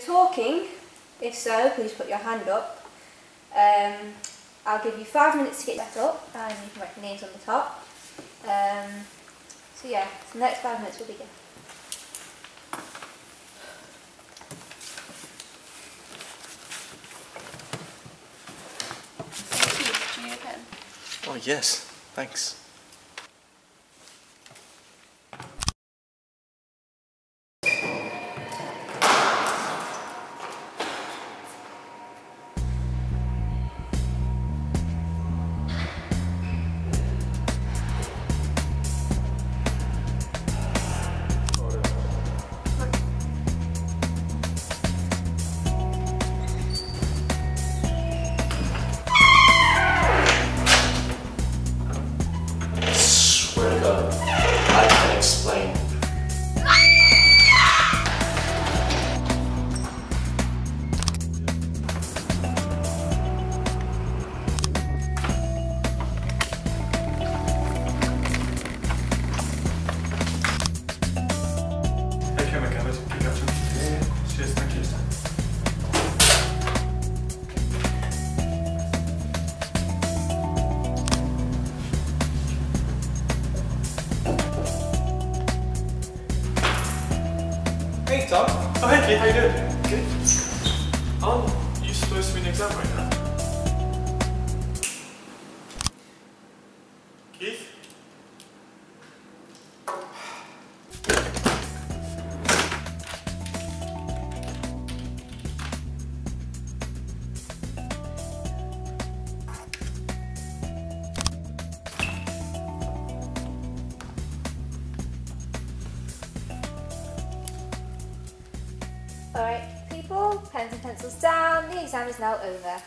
talking? If so, please put your hand up. Um, I'll give you five minutes to get set up and you can write your names on the top. Um, so yeah, so the next five minutes will begin. Do you need a pen? Oh, yes. Thanks. Hey Tom. Oh hey Keith, how you doing? Good. Aren't you supposed to be an exam right now? Alright, people, pens and pencils down, the exam is now over.